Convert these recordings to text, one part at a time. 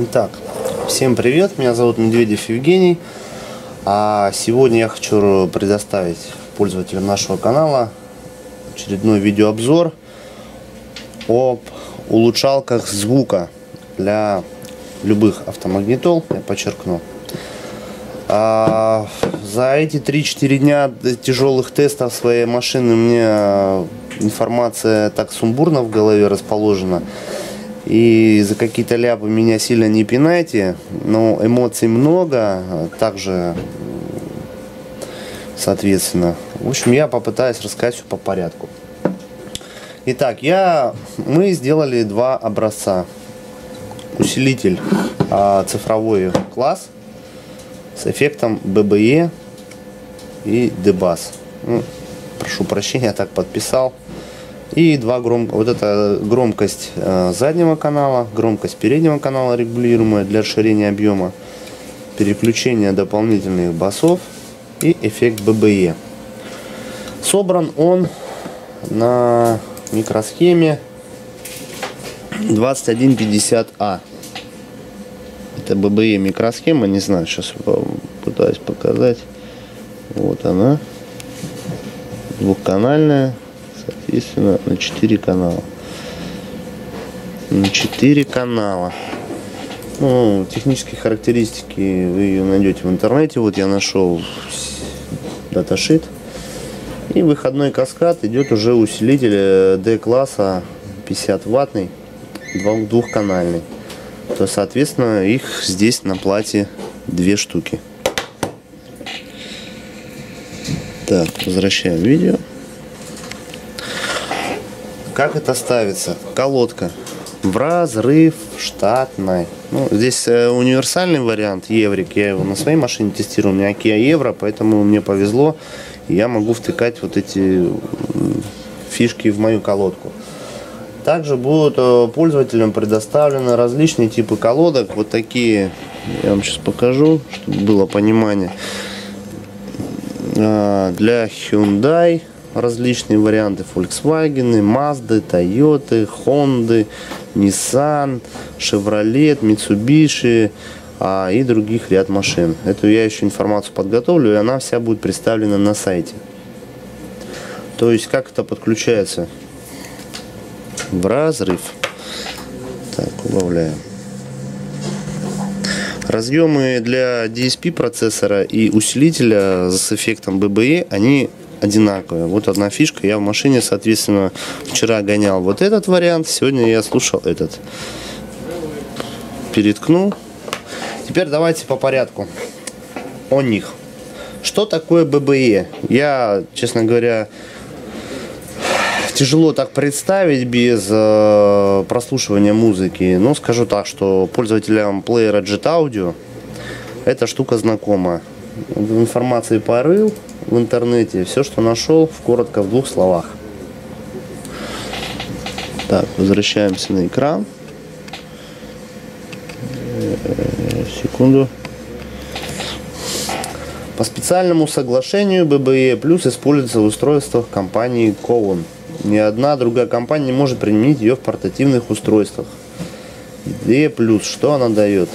Итак, всем привет, меня зовут Медведев Евгений. А сегодня я хочу предоставить пользователям нашего канала очередной видеообзор об улучшалках звука для любых автомагнитол, я подчеркну. А за эти 3-4 дня тяжелых тестов своей машины мне информация так сумбурно в голове расположена, и за какие-то ляпы меня сильно не пинайте, но эмоций много, также, соответственно. В общем, я попытаюсь рассказать все по порядку. Итак, я, мы сделали два образца. Усилитель а, цифровой класс с эффектом BBE и DBAS. Ну, прошу прощения, так подписал и два гром... вот это громкость э, заднего канала, громкость переднего канала регулируемая для расширения объема, переключение дополнительных басов и эффект BBE. Собран он на микросхеме 2150А. Это BBE микросхема, не знаю, сейчас пытаюсь показать. Вот она. Двухканальная соответственно, на 4 канала. На 4 канала. Ну, технические характеристики вы ее найдете в интернете. Вот я нашел даташит. И выходной каскад идет уже усилитель D-класса 50 ваттный, двухканальный. То, соответственно, их здесь на плате две штуки. Так, возвращаем видео. Как это ставится? Колодка. В разрыв штатной. Ну, здесь э, универсальный вариант Еврик. Я его на своей машине тестирую. У меня Kia Евро, поэтому мне повезло. я могу втыкать вот эти фишки в мою колодку. Также будут э, пользователям предоставлены различные типы колодок. Вот такие, я вам сейчас покажу, чтобы было понимание. А, для Hyundai различные варианты Volkswagen, Mazda, Toyota, Honda, Nissan, Chevrolet, Mitsubishi а, и других ряд машин. Эту я еще информацию подготовлю, и она вся будет представлена на сайте. То есть, как это подключается? В разрыв. Так, убавляем. Разъемы для DSP процессора и усилителя с эффектом BBE, они одинаковые. Вот одна фишка. Я в машине, соответственно, вчера гонял вот этот вариант, сегодня я слушал этот. Переткнул. Теперь давайте по порядку о них. Что такое ББЕ? Я, честно говоря, тяжело так представить без э, прослушивания музыки. Но скажу так, что пользователям плеера Jet Audio эта штука знакома. В информации порыл, в интернете. Все, что нашел, в коротко, в двух словах. Так, возвращаемся на экран. Секунду. По специальному соглашению BBE Plus используется в устройствах компании Cowan. Ни одна другая компания не может применить ее в портативных устройствах. BBE Plus, что она дает?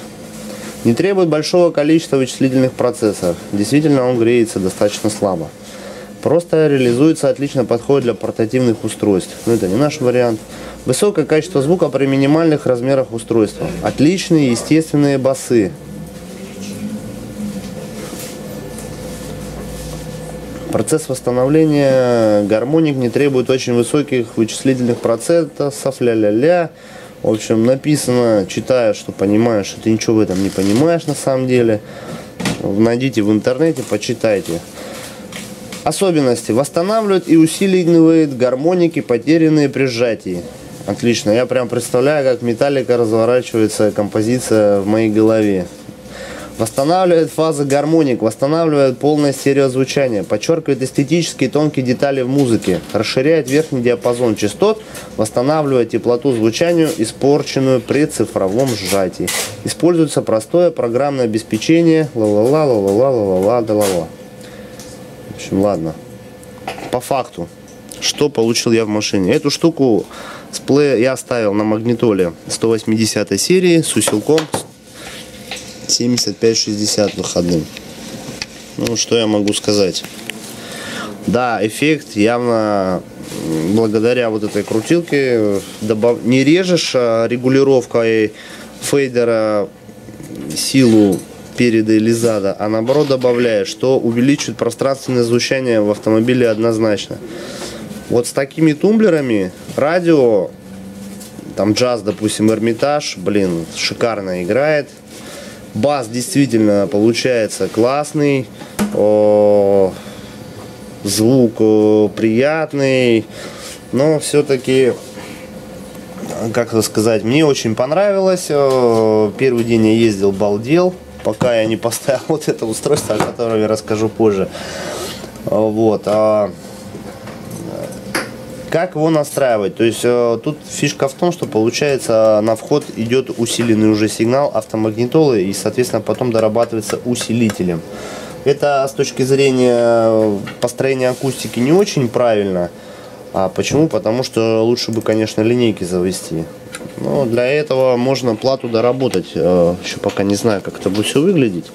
Не требует большого количества вычислительных процессоров. Действительно, он греется достаточно слабо. Просто реализуется отлично подходит для портативных устройств. Но это не наш вариант. Высокое качество звука при минимальных размерах устройства. Отличные естественные басы. Процесс восстановления гармоник не требует очень высоких вычислительных процессов, ля-ля-ля. В общем, написано, читаешь, что понимаешь, что ты ничего в этом не понимаешь на самом деле. Найдите в интернете, почитайте. Особенности. Восстанавливает и усиливает гармоники, потерянные при сжатии. Отлично. Я прям представляю, как металлика разворачивается композиция в моей голове. Восстанавливает фазы гармоник, восстанавливает полное стереозвучание, подчеркивает эстетические тонкие детали в музыке, расширяет верхний диапазон частот, восстанавливает теплоту звучанию, испорченную при цифровом сжатии. Используется простое программное обеспечение, ла-ла-ла, ла-ла-ла, ла-ла-ла, да-ла-ла. В общем, ладно. По факту, что получил я в машине? Эту штуку я оставил на магнитоле 180 серии с усилком 75-60 выходным. Ну, что я могу сказать? Да, эффект явно благодаря вот этой крутилке добав... не режешь а регулировкой фейдера силу переда или зада, а наоборот добавляешь, что увеличивает пространственное звучание в автомобиле однозначно. Вот с такими тумблерами радио, там джаз, допустим, Эрмитаж, блин, шикарно играет. Бас действительно получается классный. Звук приятный. Но все-таки как сказать, мне очень понравилось. Первый день я ездил, балдел, пока я не поставил вот это устройство, о котором я расскажу позже. Вот. А как его настраивать? То есть э, тут фишка в том, что получается на вход идет усиленный уже сигнал автомагнитолы и, соответственно, потом дорабатывается усилителем. Это с точки зрения построения акустики не очень правильно. А почему? Потому что лучше бы, конечно, линейки завести. Но для этого можно плату доработать. Э, Еще пока не знаю, как это будет все выглядеть.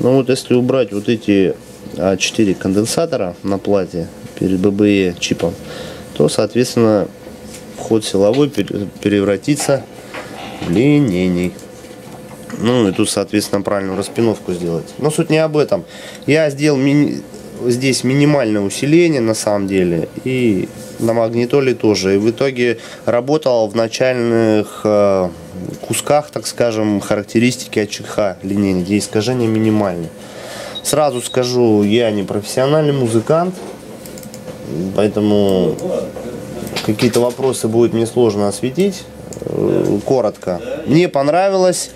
Но вот если убрать вот эти 4 конденсатора на плате перед BBE чипом, то, соответственно, вход силовой превратится в линейный. Ну и тут, соответственно, правильную распиновку сделать. Но суть не об этом. Я сделал мини... здесь минимальное усиление на самом деле. И на магнитоле тоже. И в итоге работал в начальных э, кусках, так скажем, характеристики АЧХ линейной, где искажения минимальные. Сразу скажу, я не профессиональный музыкант. Поэтому какие-то вопросы будет мне сложно осветить. Э, коротко. Мне понравилось.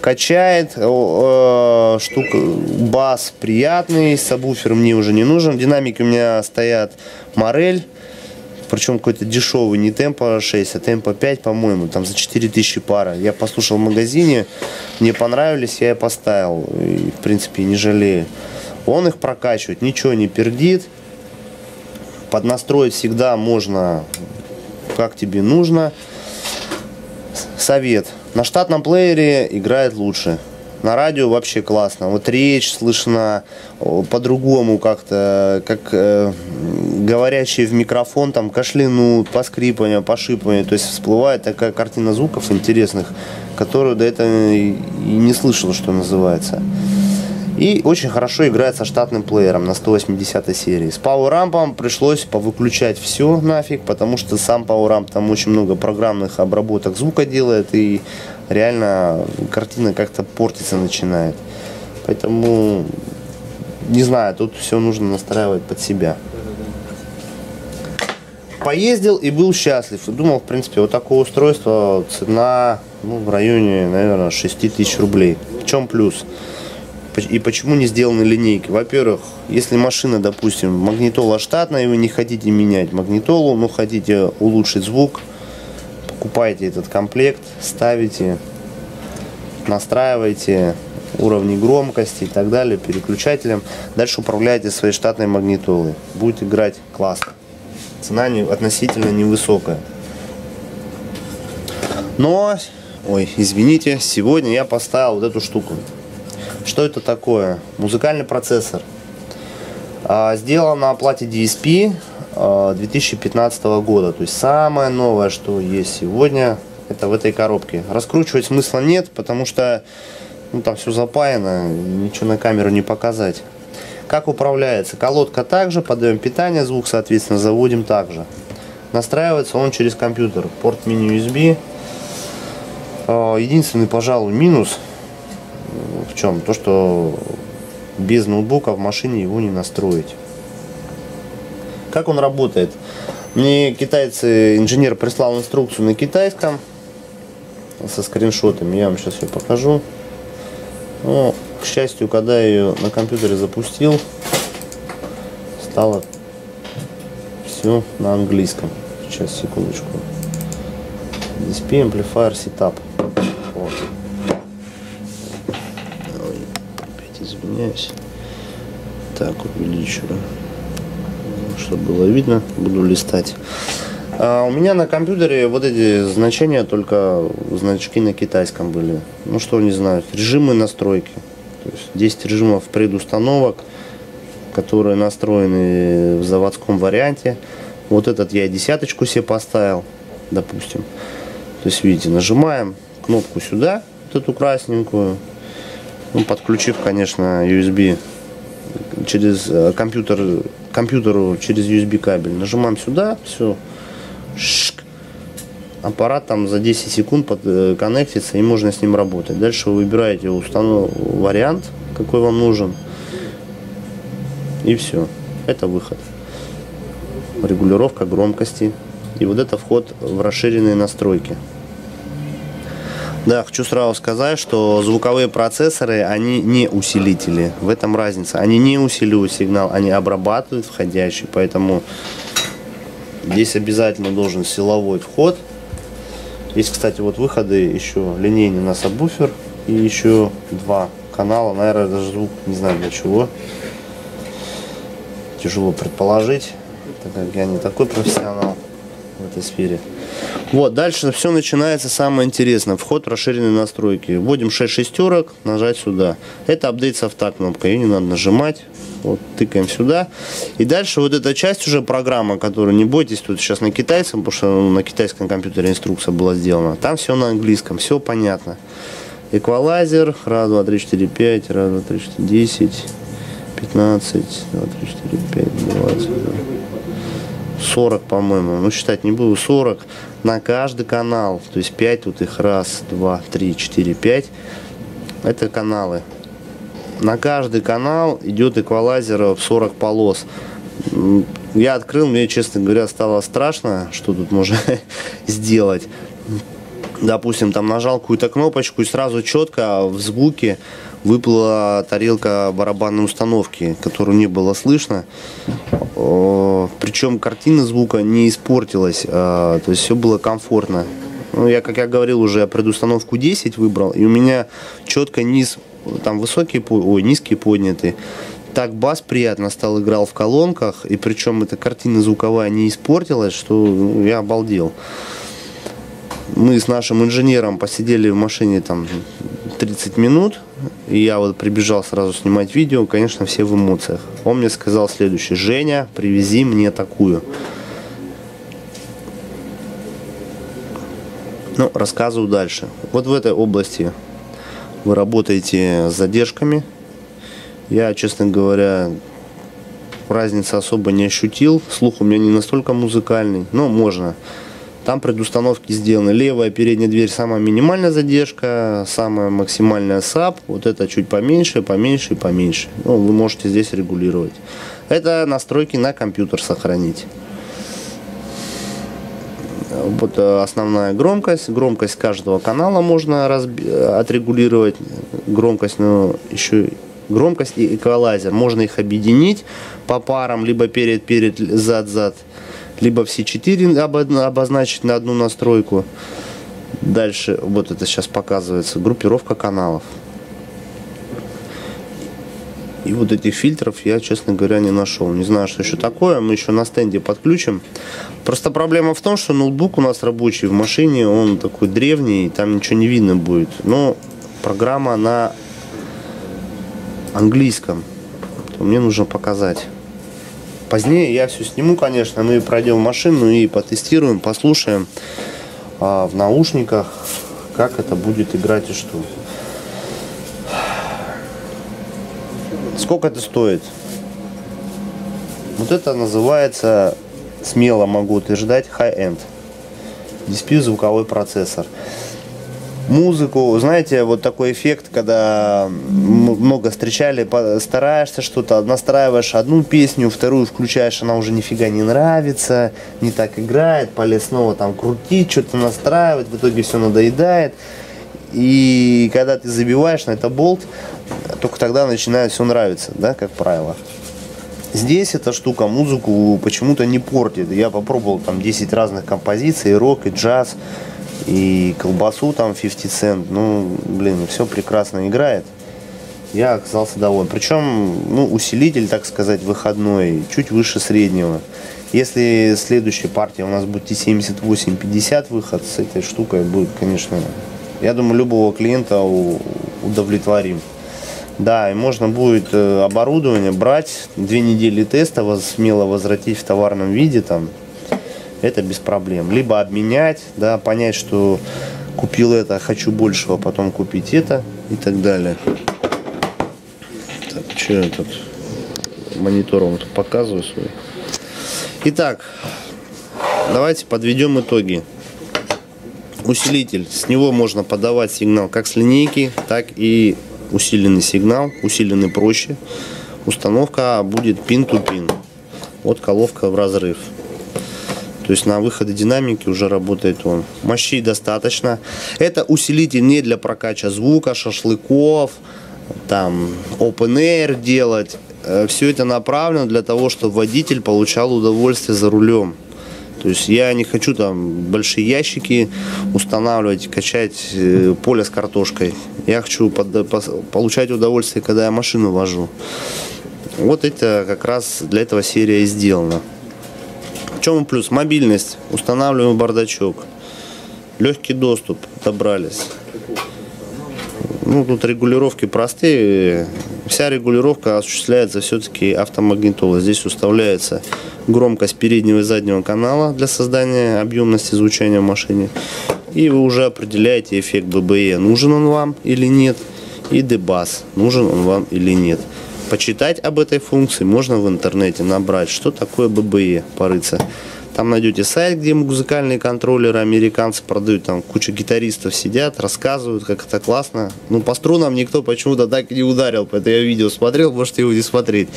Качает. Э, штука, бас приятный. Сабвуфер мне уже не нужен. Динамики у меня стоят Морель. Причем какой-то дешевый, не темпа 6, а темпа 5, по-моему, там за 4000 пара. Я послушал в магазине, мне понравились, я и поставил. И, в принципе, не жалею. Он их прокачивает, ничего не пердит поднастроить всегда можно, как тебе нужно. Совет. На штатном плеере играет лучше. На радио вообще классно. Вот речь слышна по-другому как-то, как э, говорящие в микрофон, там кашлянут, поскрипывание, пошипывание. То есть всплывает такая картина звуков интересных, которую до этого и не слышал, что называется. И очень хорошо играет со штатным плеером на 180 серии. С PowerAmp пришлось повыключать все нафиг, потому что сам PowerAmp там очень много программных обработок звука делает, и реально картина как-то портиться начинает. Поэтому, не знаю, тут все нужно настраивать под себя. Поездил и был счастлив. Думал, в принципе, вот такое устройство цена ну, в районе, наверное, 6 тысяч рублей. В чем плюс? И почему не сделаны линейки? Во-первых, если машина, допустим, магнитола штатная, вы не хотите менять магнитолу, но хотите улучшить звук, покупайте этот комплект, ставите, настраивайте уровни громкости и так далее, переключателем. Дальше управляете своей штатной магнитолой. Будет играть классно. Цена не, относительно невысокая. Но, ой, извините, сегодня я поставил вот эту штуку. Что это такое? Музыкальный процессор. А, сделан на плате DSP 2015 а, года. То есть самое новое, что есть сегодня, это в этой коробке. Раскручивать смысла нет, потому что ну, там все запаяно, ничего на камеру не показать. Как управляется? Колодка также, подаем питание, звук, соответственно, заводим также. Настраивается он через компьютер, порт мини-USB. А, единственный, пожалуй, минус чем? То, что без ноутбука в машине его не настроить. Как он работает? Мне китайцы, инженер прислал инструкцию на китайском со скриншотами. Я вам сейчас ее покажу. Но, к счастью, когда я ее на компьютере запустил, стало все на английском. Сейчас, секундочку. DSP Amplifier Setup. Вот. Извиняюсь. Так, увеличиваю, чтобы было видно. Буду листать. А у меня на компьютере вот эти значения только значки на китайском были. Ну что не знаю, режимы настройки. То есть 10 режимов предустановок, которые настроены в заводском варианте. Вот этот я десяточку себе поставил, допустим. То есть видите, нажимаем кнопку сюда, вот эту красненькую, ну, подключив, конечно, USB через э, компьютер, компьютеру через USB кабель. Нажимаем сюда, все, Шик. аппарат там за 10 секунд под, э, и можно с ним работать. Дальше вы выбираете установ... вариант, какой вам нужен. И все. Это выход. Регулировка громкости. И вот это вход в расширенные настройки. Да, хочу сразу сказать, что звуковые процессоры, они не усилители. В этом разница. Они не усиливают сигнал, они обрабатывают входящий. Поэтому Здесь обязательно должен силовой вход. Есть, кстати, вот выходы еще линейный у нас сабвуфер и еще два канала. Наверное, даже звук не знаю для чего. Тяжело предположить, так как я не такой профессионал в этой сфере. Вот, дальше все начинается самое интересное. Вход расширенные настройки. Вводим 6 шестерок, нажать сюда. Это апдейт софта кнопка, ее не надо нажимать. Вот, тыкаем сюда. И дальше вот эта часть уже программа, которую не бойтесь, тут сейчас на китайском, потому что ну, на китайском компьютере инструкция была сделана. Там все на английском, все понятно. Эквалайзер, раз, два, три, четыре, пять, раз, два, три, четыре, десять, пятнадцать, два, три, четыре, пять, двадцать. 40, по-моему, ну считать не буду, 40 на каждый канал, то есть 5 тут их, раз, два, три, четыре, пять, это каналы. На каждый канал идет эквалайзер в 40 полос. Я открыл, мне, честно говоря, стало страшно, что тут можно сделать. Допустим, там нажал какую-то кнопочку и сразу четко в звуке выплыла тарелка барабанной установки, которую не было слышно. Причем картина звука не испортилась, а, то есть все было комфортно. Ну, я, как я говорил, уже предустановку 10 выбрал, и у меня четко низ, там высокий, ой, низкий поднятый. Так бас приятно стал, играл в колонках, и причем эта картина звуковая не испортилась, что ну, я обалдел. Мы с нашим инженером посидели в машине там 30 минут, и я вот прибежал сразу снимать видео, конечно, все в эмоциях. Он мне сказал следующее, Женя, привези мне такую. Ну, рассказываю дальше. Вот в этой области вы работаете с задержками. Я, честно говоря, разницы особо не ощутил. Слух у меня не настолько музыкальный, но можно. Там предустановки сделаны. Левая передняя дверь самая минимальная задержка, самая максимальная саб. Вот это чуть поменьше, поменьше и поменьше. Ну, вы можете здесь регулировать. Это настройки на компьютер сохранить. Вот э, основная громкость. Громкость каждого канала можно разби- отрегулировать. Громкость, но еще громкость и эквалайзер. Можно их объединить по парам, либо перед-перед, зад-зад либо все четыре обозначить на одну настройку. Дальше, вот это сейчас показывается, группировка каналов. И вот этих фильтров я, честно говоря, не нашел. Не знаю, что еще такое. Мы еще на стенде подключим. Просто проблема в том, что ноутбук у нас рабочий в машине. Он такой древний, там ничего не видно будет. Но программа на английском. Мне нужно показать. Позднее я все сниму, конечно, мы пройдем машину и потестируем, послушаем а, в наушниках, как это будет играть и что. Сколько это стоит? Вот это называется, смело могу утверждать, high-end. Диспью звуковой процессор музыку. Знаете, вот такой эффект, когда много встречали, стараешься что-то, настраиваешь одну песню, вторую включаешь, она уже нифига не нравится, не так играет, полез снова там крутить, что-то настраивать, в итоге все надоедает. И когда ты забиваешь на это болт, только тогда начинает все нравиться, да, как правило. Здесь эта штука музыку почему-то не портит. Я попробовал там 10 разных композиций, рок, и джаз и колбасу там 50 цент. Ну, блин, все прекрасно играет. Я оказался доволен. Причем, ну, усилитель, так сказать, выходной, чуть выше среднего. Если следующая партия у нас будет T7850 выход, с этой штукой будет, конечно, я думаю, любого клиента удовлетворим. Да, и можно будет э, оборудование брать, две недели теста, смело возвратить в товарном виде, там, это без проблем. Либо обменять, да, понять, что купил это, хочу большего, потом купить это и так далее. Так, что я тут монитором тут показываю свой. Итак, давайте подведем итоги. Усилитель. С него можно подавать сигнал как с линейки, так и усиленный сигнал, усиленный проще. Установка будет пин-то-пин. Вот коловка в разрыв. То есть на выходе динамики уже работает он. Мощей достаточно. Это усилитель не для прокача звука, шашлыков, там open air делать. Э, Все это направлено для того, чтобы водитель получал удовольствие за рулем. То есть я не хочу там большие ящики устанавливать, качать э, поле с картошкой. Я хочу под, по, получать удовольствие, когда я машину вожу. Вот это как раз для этого серия и сделана. Чем плюс? Мобильность. Устанавливаем бардачок. Легкий доступ. Добрались. Ну, тут регулировки простые. Вся регулировка осуществляется все-таки автомагнитолой. Здесь уставляется громкость переднего и заднего канала для создания объемности звучания в машине. И вы уже определяете эффект ББЕ, нужен он вам или нет. И дебас, нужен он вам или нет. Почитать об этой функции можно в интернете, набрать, что такое ББЕ, порыться. Там найдете сайт, где музыкальные контроллеры американцы продают, там куча гитаристов сидят, рассказывают, как это классно. Ну, по струнам никто почему-то так и не ударил, поэтому я видео смотрел, можете его не смотреть.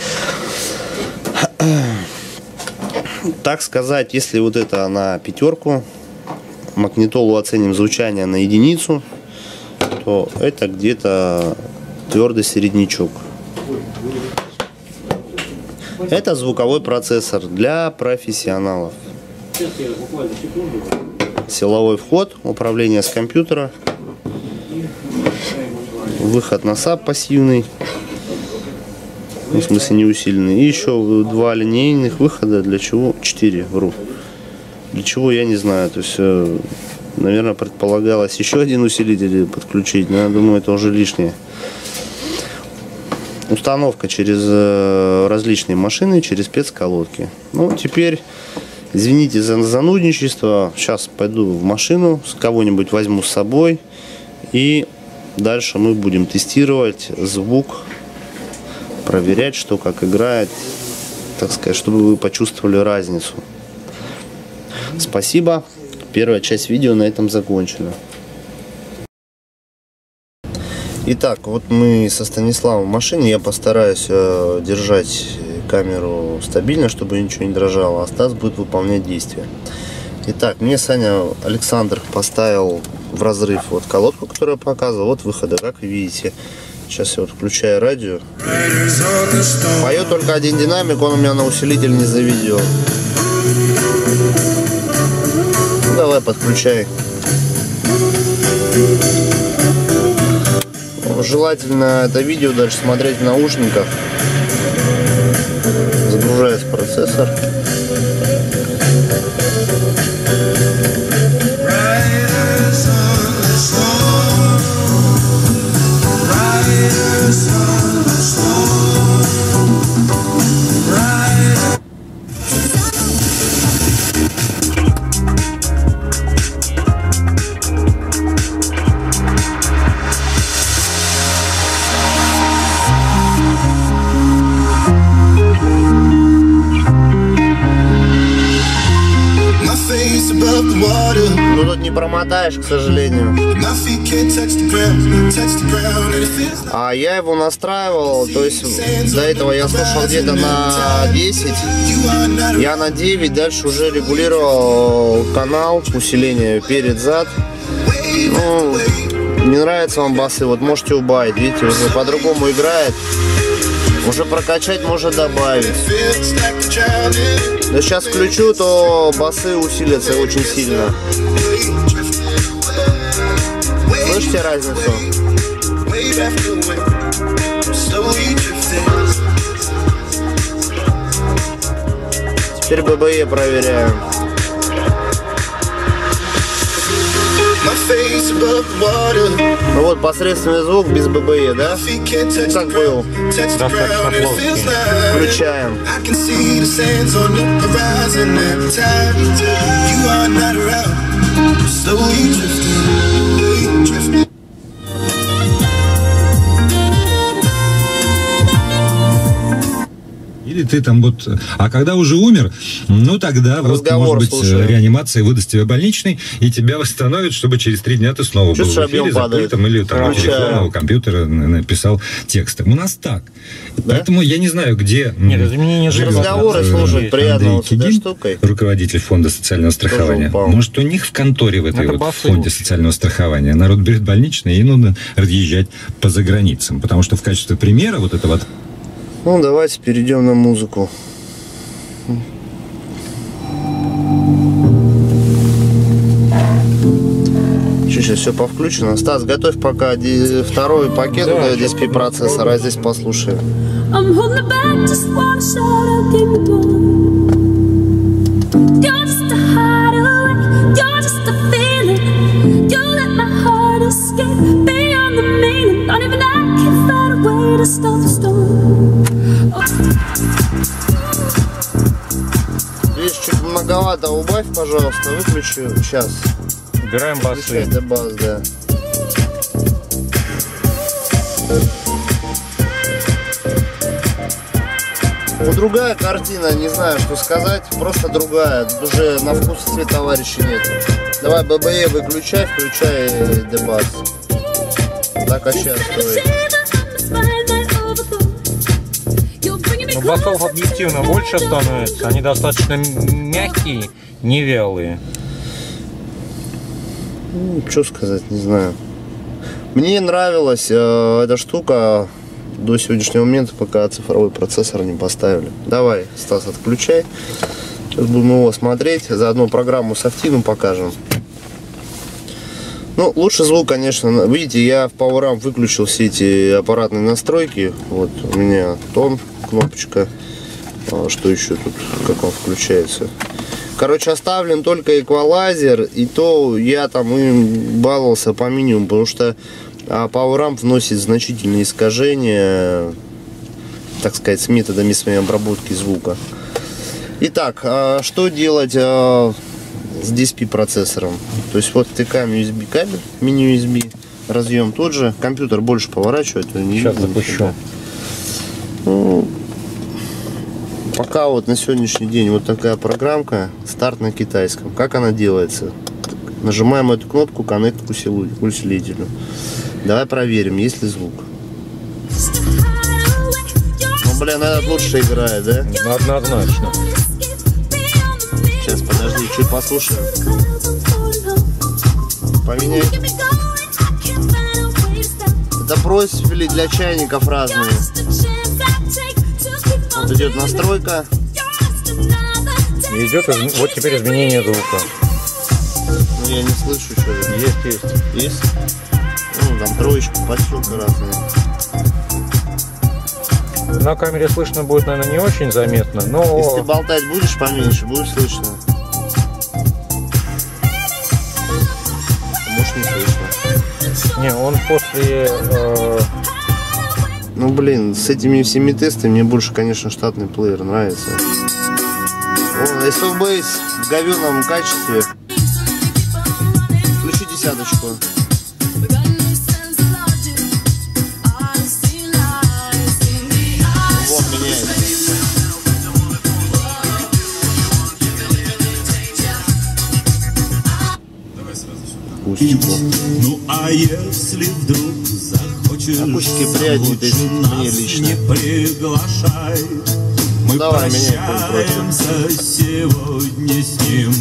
Так сказать, если вот это на пятерку, магнитолу оценим звучание на единицу, то это где-то твердый середнячок. Это звуковой процессор для профессионалов. Силовой вход, управление с компьютера, выход на SAP пассивный, ну, в смысле не усиленный, и еще два линейных выхода, для чего? Четыре, вру. Для чего, я не знаю, то есть, э, наверное, предполагалось еще один усилитель подключить, но я думаю, это уже лишнее установка через э, различные машины, через спецколодки. Ну, теперь, извините за занудничество, сейчас пойду в машину, кого-нибудь возьму с собой, и дальше мы будем тестировать звук, проверять, что как играет, так сказать, чтобы вы почувствовали разницу. Спасибо. Первая часть видео на этом закончена. Итак, вот мы со Станиславом в машине. Я постараюсь э, держать камеру стабильно, чтобы ничего не дрожало. А Стас будет выполнять действия. Итак, мне Саня Александр поставил в разрыв вот колодку, которую я показывал. Вот выходы, как видите. Сейчас я вот включаю радио. Поет только один динамик, он у меня на усилитель не заведен. Ну, давай, подключай желательно это видео дальше смотреть в наушниках. Загружается процессор. Сожалению. А я его настраивал, то есть до этого я слушал где-то на 10, я на 9, дальше уже регулировал канал, усиление перед-зад. Ну, не нравится вам басы, вот можете убавить, видите, уже по-другому играет. Уже прокачать можно добавить. Но сейчас включу, то басы усилятся очень сильно. Слышите разницу? Теперь ББЕ проверяем. Ну вот посредственный звук без ББЕ, да? Как был? Достаточно плоский. Включаем. Или ты там вот... А когда уже умер, ну тогда вот, Разговор может быть, слушаем. э, реанимация выдаст тебе больничный, и тебя восстановят, чтобы через три дня ты снова был Чувствуешь, в эфире, объем за падает. пультом или там у компьютера написал тексты. У нас так. Поэтому я не знаю, где... Нет, изменения же живет, Разговоры э, слушать приятно Андрей вот Кигин, штукой. руководитель фонда социального страхования. Может, у них в конторе в этой Это вот басы фонде социального страхования народ берет больничный, и нужно разъезжать по заграницам. Потому что в качестве примера вот этого Ну, давайте перейдем на музыку. Сейчас все повключено? Стас, готовь пока второй пакет Да, вот DSP процессора, а здесь послушаем. I'm holding back, just wanna shout out, keep it going. You're just a hideaway, you're just a feeling. You let my heart escape beyond the meaning. Not even I can find a way to stop the storm. Видишь, чуть многовато убавь, пожалуйста, выключи. Сейчас. Убираем басы. дебаз, да. Ну, другая картина, не знаю, что сказать, просто другая. Тут уже на вкус и цвет товарища нет. Давай ББЕ выключай, включай э, дебаз. Так, а сейчас стой. Басов объективно больше становится. Они достаточно мягкие, не вялые. Ну, что сказать, не знаю. Мне нравилась э, эта штука до сегодняшнего момента, пока цифровой процессор не поставили. Давай, Стас, отключай. Сейчас будем его смотреть. Заодно программу софтину покажем. Ну, лучше звук, конечно. Видите, я в PowerAmp выключил все эти аппаратные настройки. Вот у меня тон, кнопочка. А, Что еще тут, как он включается? Короче, оставлен только эквалайзер, и то я там им баловался по минимуму, потому что а, PowerAmp вносит значительные искажения, так сказать, с методами своей обработки звука. Итак, а, что делать с DSP процессором? То есть вот втыкаем USB кабель, мини-USB, разъем тот же, компьютер больше поворачивает, не Сейчас запущу. Ну, пока вот на сегодняшний день вот такая программка, старт на китайском. Как она делается? Нажимаем эту кнопку Connect к усилителю. Давай проверим, есть ли звук. Ну, блин, этот лучше играет, да? Однозначно. Подожди, чуть послушаем. Поменяй. Это профили для чайников разные. Вот идет настройка. И идет вот теперь изменение звука. Ну, я не слышу, что это. Есть, есть. Есть? Ну, там троечка, подсилка разные. На камере слышно будет, наверное, не очень заметно, Если но ты болтать будешь поменьше, будет слышно. Не не, он после э, Ну блин, с этими всеми тестами мне больше, конечно, штатный плеер нравится. О, SF Base в говенном качестве. Включи десяточку. Акустику. Ну а если вдруг захочешь Акустики лучше мне нас лично. не приглашай Мы Давай, меняй какой-нибудь прощаемся сегодня с ним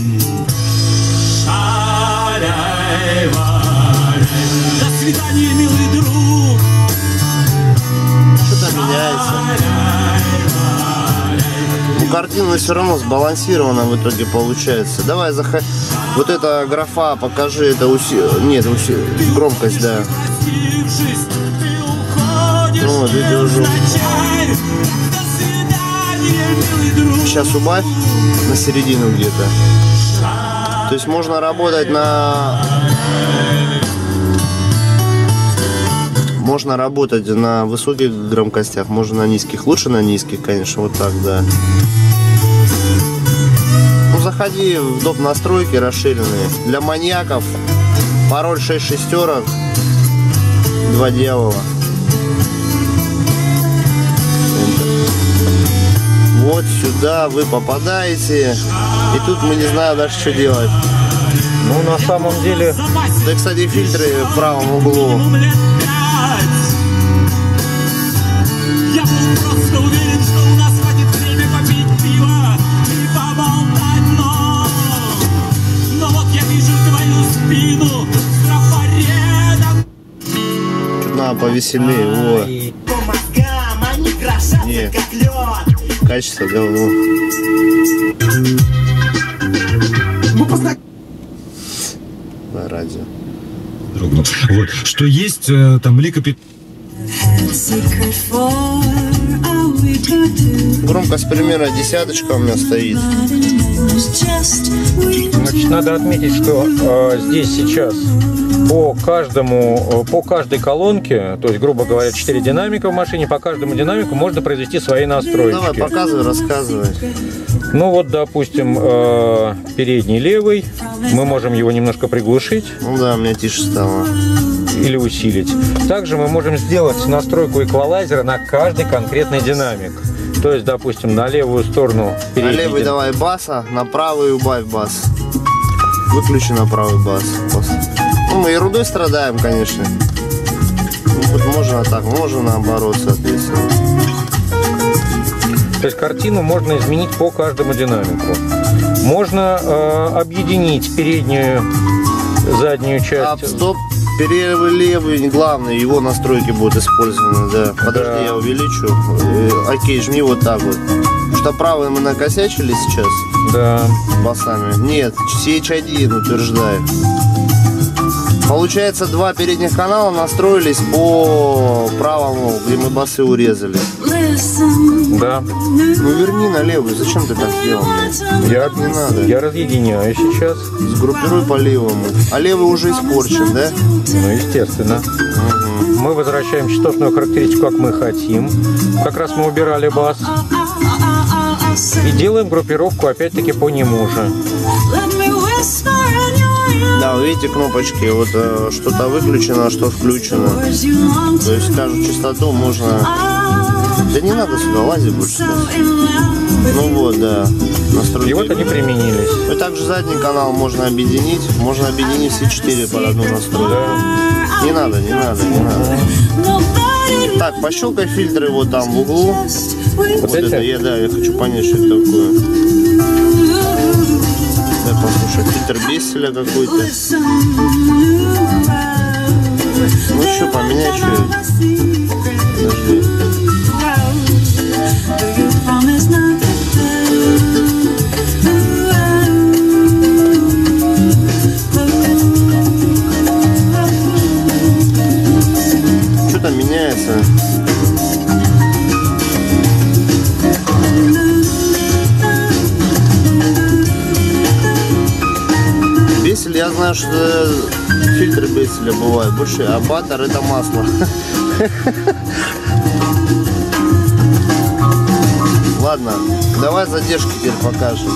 Шаляй, валяй До свидания, милый друг Что-то меняется. Картина все равно сбалансирована в итоге получается. Давай, заходи. Вот эта графа, покажи, это уси... Нет, уси... громкость, да. Ну, вот, это уже-. Сейчас убавь на середину где-то. То есть можно работать на... Можно работать на высоких громкостях, можно на низких. Лучше на низких, конечно, вот так, да. Ну, заходи в доп. настройки расширенные. Для маньяков пароль 6 шестерок, два дьявола. Вот сюда вы попадаете. И тут мы не знаем даже, что делать. Ну, на самом деле, Да, кстати, фильтры в правом углу. Просто уверен, что у нас хватит время попить пиво и поболтать, но... Но вот я вижу твою спину с трафаретом. Тут надо повеселее. Во. По мозгам они крошатся, Не. как лед. Качество говно. На радио. Вот. Что есть э, там Лика Громкость примерно десяточка у меня стоит. Значит, надо отметить, что э, здесь сейчас по каждому, э, по каждой колонке, то есть, грубо говоря, 4 динамика в машине, по каждому динамику можно произвести свои Давай, настройки. показывай, рассказывай. Ну вот, допустим, э, передний левый, мы можем его немножко приглушить Ну да, у меня тише стало. или усилить. Также мы можем сделать настройку эквалайзера на каждый конкретный динамик. То есть, допустим, на левую сторону На передний левый давай баса, на правый убавь бас. Выключи на правый бас. Бас. Ну, мы ерундой страдаем, конечно. Ну, вот можно так, можно наоборот, соответственно. То есть картину можно изменить по каждому динамику. Можно э, объединить переднюю, заднюю часть. стоп, левый, главный, его настройки будут использованы, да. Подожди, Да. я увеличу. Э, окей, жми вот так вот. Что правый мы накосячили сейчас Да. басами? Нет, CH1 утверждает. Получается, два передних канала настроились по правому, где мы басы урезали. listen. Да. Ну верни на левую, зачем ты так сделал? Я, Так не надо. я разъединяю сейчас. Сгруппируй по левому. А левый уже испорчен, да? Ну, естественно. Мы возвращаем частотную характеристику, как мы хотим. Как раз мы убирали бас. И делаем группировку опять-таки по нему же. Да, вы видите кнопочки, вот э, что-то выключено, а что включено. То есть каждую частоту можно... Да не надо сюда лазить больше. Ну вот, да. Настройки. И вот они применились. Ну, и также задний канал можно объединить. Можно объединить все четыре под одну настройку. Не надо, не надо, не надо. Так, пощелкай фильтры вот там в углу. Вот эти? это, я, да, я хочу понять, что это такое. Дай послушать, фильтр Бесселя какой-то. Ну что, поменяй что Подожди. Я знаю, что фильтры Беселя бывают больше, а баттер это масло. Ладно, давай задержки теперь покажем.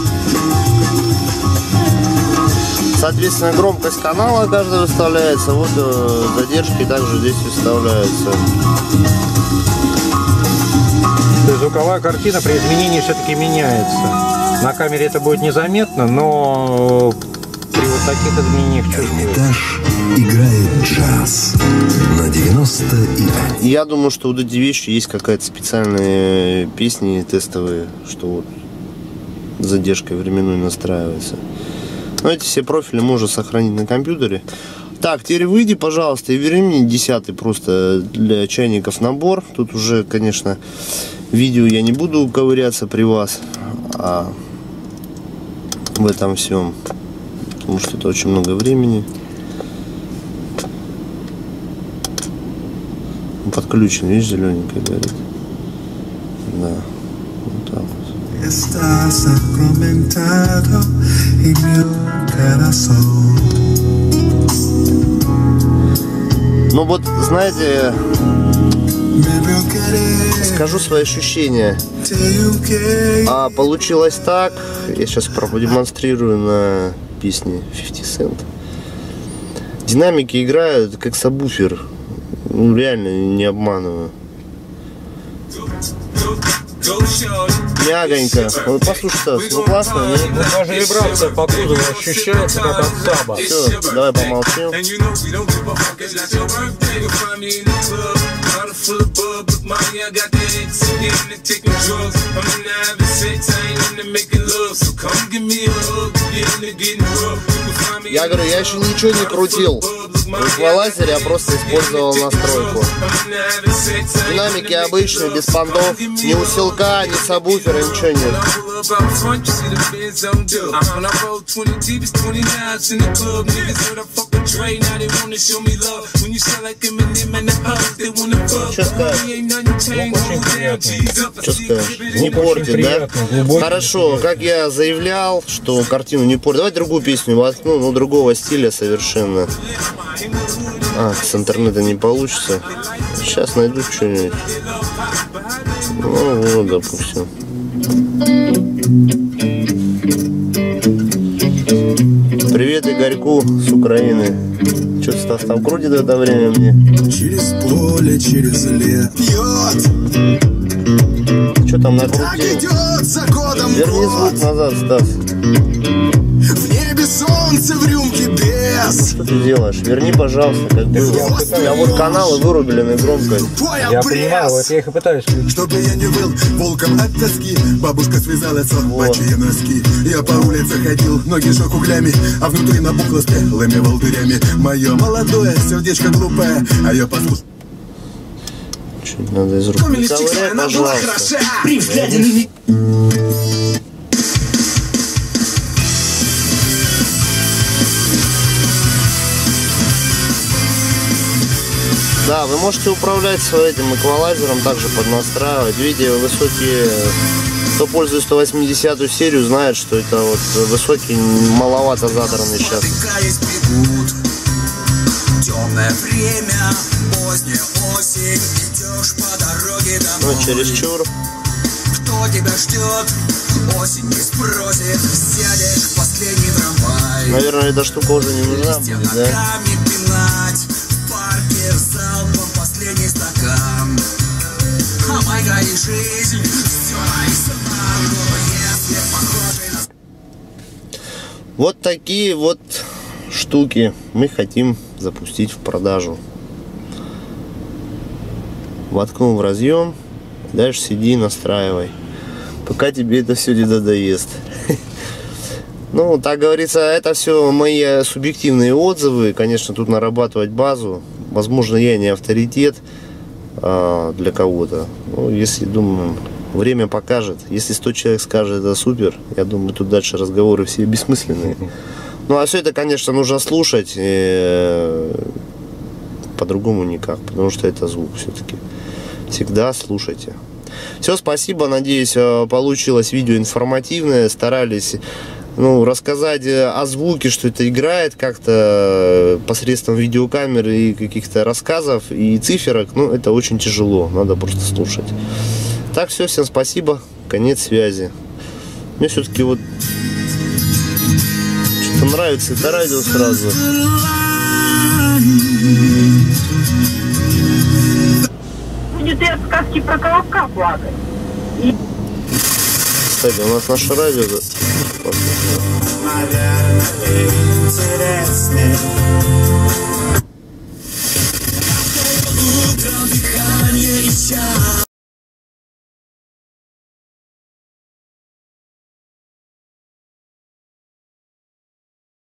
Соответственно, громкость канала каждый выставляется. Вот э, задержки также здесь выставляются. То есть звуковая картина при изменении все-таки меняется. На камере это будет незаметно, но вот таких изменениях чувствуется. Эрмитаж играет джаз на 90 и Я думаю, что вот эти вещи есть какая-то специальные песни тестовые, что вот задержкой временной настраивается. Но эти все профили можно сохранить на компьютере. Так, теперь выйди, пожалуйста, и верни мне десятый просто для чайников набор. Тут уже, конечно, видео я не буду ковыряться при вас, а в этом всем, потому что это очень много времени. Подключен, видишь, зелененький горит. Да, вот так. En mi corazón. Ну вот, знаете, скажу свои ощущения. А получилось так, я сейчас продемонстрирую на песне 50 Cent. Динамики играют как сабвуфер. Ну реально не обманываю. Мягонько. Вот послушай, Стас, ну классно, не? Ну, даже вибрация по кузову ощущается, как от саба. Все, давай помолчим. In the having sex. I ain't into making love. So come give me a hug. Get into getting rough. Я говорю, я еще ничего не крутил. В эквалайзере я просто использовал настройку. Динамики обычные, без пандов, ни усилка, ни сабвуфера, ничего нет. Что скажешь? Что скажешь? Не портит, да? Хорошо, как я заявлял, что картину не портит. Давай другую песню воткну, ну другого стиля совершенно. А, с интернета не получится. Сейчас найду что-нибудь. Ну вот, допустим. Привет Игорьку с Украины. Что Стас там крутит это время мне? через поле, через лес. Что там накрутил? Верни звук назад, Стас. В небе солнце, в без. Что ты делаешь? Верни, пожалуйста, как было. Я вот каналы вырубили на громкость. Я понимаю, вот я их и пытаюсь включить. Чтобы я не был волком от тоски Бабушка связала собачьи носки Я по улице ходил, ноги жег углями А внутри набухло спелыми волдырями Мое молодое сердечко глупое А я послушал Чуть надо из рук не ковырять, пожалуйста. При взгляде на Да, вы можете управлять своим эквалайзером, также поднастраивать. Видите, высокие... Кто пользуется 180 серию, знает, что это вот высокий, маловато задранный сейчас. Темное время, поздняя осень Идешь по дороге Ну, чересчур. Кто тебя ждет? Осень не спросит Сядешь в последний трамвай Наверное, эта штука уже не нужна будет, да? Вот такие вот штуки мы хотим запустить в продажу. Воткнул в разъем, дальше сиди и настраивай. Пока тебе это все не надоест. Ну, так говорится, это все мои субъективные отзывы. Конечно, тут нарабатывать базу. Возможно, я не авторитет а, для кого-то. Ну, если, думаю, время покажет. Если 100 человек скажет, это супер, я думаю, тут дальше разговоры все бессмысленные. Ну, а все это, конечно, нужно слушать. э, По-другому никак, потому что это звук все-таки. Всегда слушайте. Все, спасибо. Надеюсь, э, получилось видео информативное. Старались ну, рассказать э, о звуке, что это играет как-то э, посредством видеокамеры и каких-то рассказов и циферок. Ну, это очень тяжело. Надо просто слушать. Так, все, всем спасибо. Конец связи. Мне все-таки вот что-то нравится это радио сразу. Будет и от сказки про колобка плакать. Кстати, у нас наше радио. Interesny